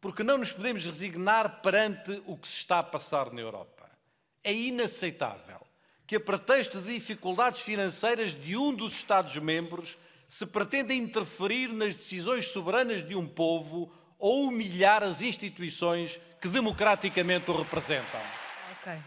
porque não nos podemos resignar perante o que se está a passar na Europa. É inaceitável que, a pretexto de dificuldades financeiras de um dos Estados-membros, se pretenda interferir nas decisões soberanas de um povo ou humilhar as instituições que democraticamente o representam. Okay.